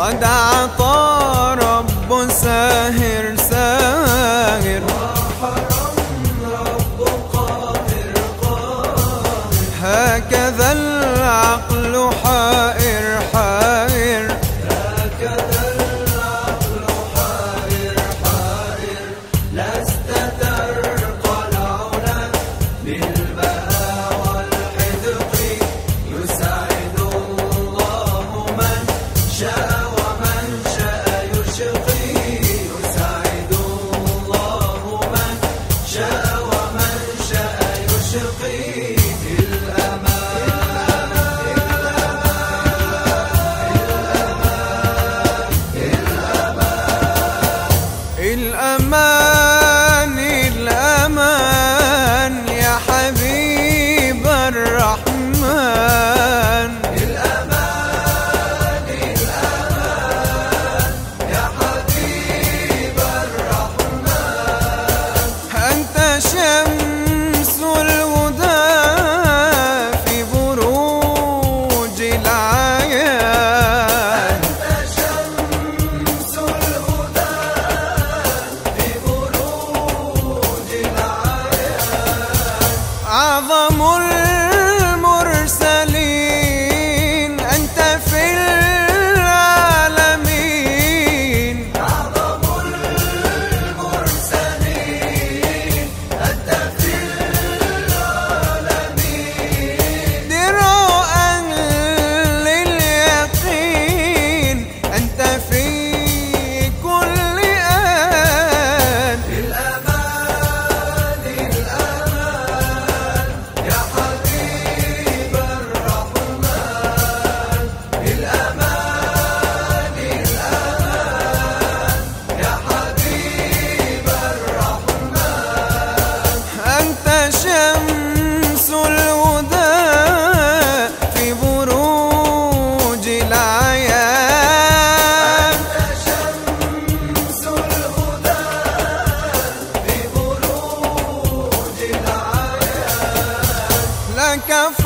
ودعا الأمان. الأمان الأمان يا حبيب الرحمن أنت شمس الهدى في بروج العيان أنت شمس الهدى في بروج العيان أعظم का